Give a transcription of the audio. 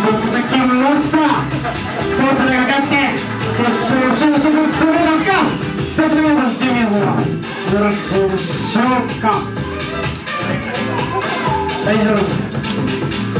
そして木村しさどうそれが勝って決勝進出取れるかそして皆さ準備の方よろしいでしょうか。大丈夫。